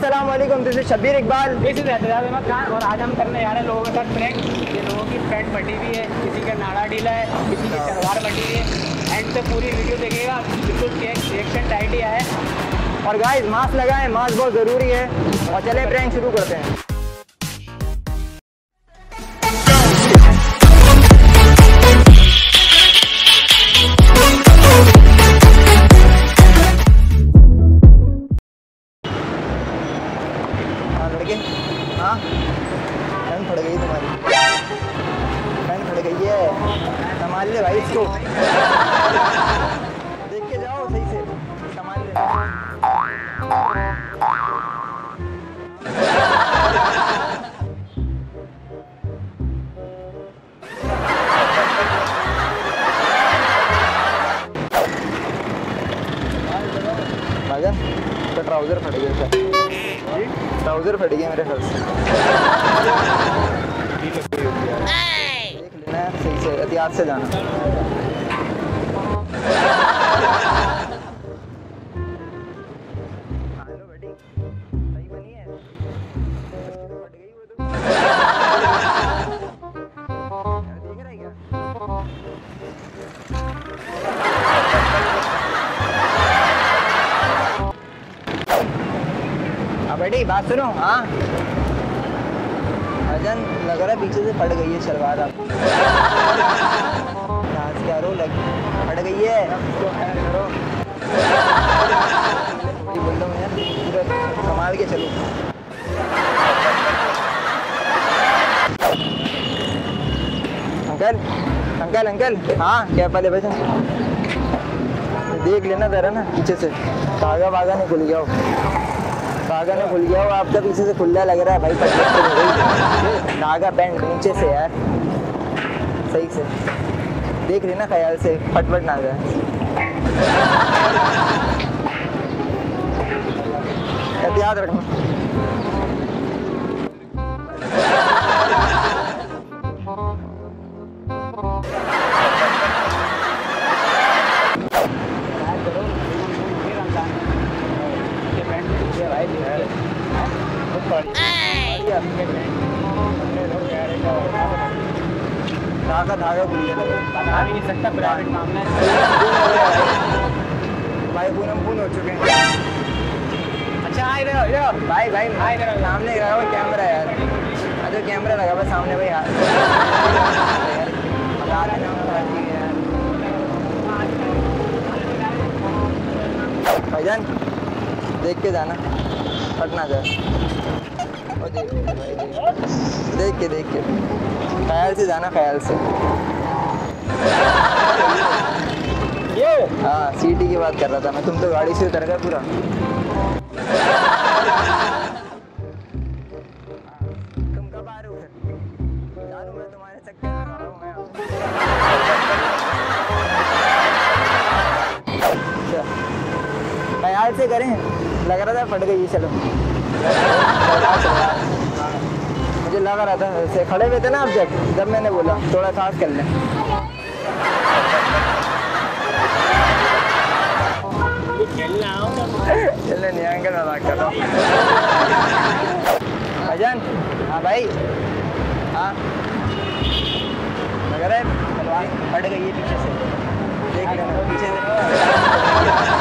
Aslam this is Shabbir Iqbal this is Aitzaz Ahmed Khan और आज हम करने जा रहे हैं लोगों के साथ ट्रैक ये लोगों की फ्रेंड बटी हुई है किसी का नाड़ा डीला है किसी की तलवार बटी हुई है. एंड से पूरी वीडियो देखिएगा. बिल्कुल रिएक्शन टाइट ही है. और गाइस मास्क लगाएँ मास्क बहुत ज़रूरी है. और चले प्रैंक शुरू करते हैं. लड़के। हाँ? पैन फट गई तुम्हारी। पैन फट गई है। संभाल ले भाई इसको। देख के जाओ सही से। संभाल ले। ट्राउज़र फट गया सर ट्राउज़र फट गया मेरे ख्याल से। देख लेना है सही से एहतियात से जाना। हाँ बेटी, बात सुनो हाँ। अजन लग रहा है पीछे से फट गई है शलवार आप क्या रो लग फट गई है। संभाल के चलो। Uncle uncle uncle. हाँ क्या पहले बचा देख लेना जरा ना, पीछे से। धागा वागा नहीं, खुल गया हो। धागा ने खुल गया वो आपका पीछे से खुला लग रहा है भाई नागा गई धागा बैंड नीचे से यार। सही से। देख रहे ना ख्याल से, फटफट नागा। याद रखना। धागा धागा गया बता भी नहीं सकता प्राइवेट मामला है भाई फ़ोन हम फ़ोन हो चुके हैं अच्छा आ आओ, इधर भाई भाई आ इधर आओ। सामने लगा हुआ कैमरा यार अरे कैमरा लगा हुआ सामने भाई यार बता बता यार। भाईजान देख के जाना फट ना जाए देख के देख के ख्याल से जाना ख्याल से। ये? हाँ सीटी की बात कर रहा था मैं। तुम तो गाड़ी से उतर गए पूरा। तुम कब आ रहे हो फिर? जानू मैं तुम्हारे चक्कर में पड़ा हूँ अच्छा। ख्याल से करें। लग रहा था फट गई, चलो। मुझे लग रहा था ऐसे। खड़े हुए थे ना आप जब जब मैंने बोला, थोड़ा सांस कर लें। मज़ाक रहा हूँ। भाई। हाँ। लग रहा है, फट गई पीछे से। देख लेना, पीछे से।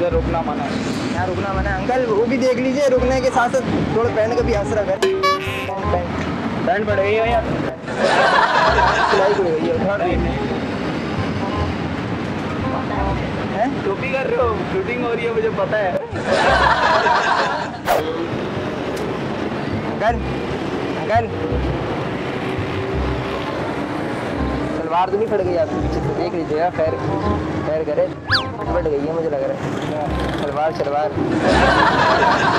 इधर रुकना मना है। यहाँ रुकना मना है। अंकल वो भी देख लीजिए रुकने के साथ साथ थोड़ा पैंट का भी असर कर। पैंट पैंट पड़ है भैया गई है। टोपी कर रहे हो शूटिंग हो रही है मुझे पता है। Uncle uncle. सलवार तो नहीं फट गई आपकी पीछे से देख लीजिएगा खैर खैर करे फट गई है मुझे लग रहा है। सलवार शलवार।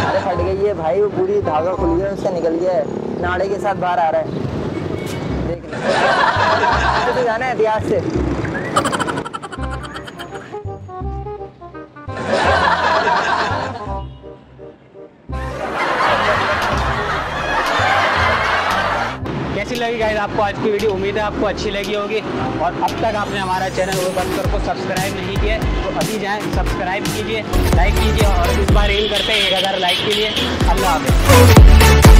अरे फट गई है भाई, वो पूरी धागा खुल गया, उससे निकल गया है। नाड़े के साथ बाहर आ रहा है। देख लीजिए। तो जाना है इतिहास से। लगी गाइस आपको आज की वीडियो उम्मीद है, आपको अच्छी लगी होगी। और अब तक आपने हमारा चैनल बंकर को सब्सक्राइब नहीं किया तो अभी जाएँ सब्सक्राइब कीजिए लाइक कीजिए और इस बार एम करते हैं एक हज़ार लाइक के लिए। अल्लाह हाफिज़।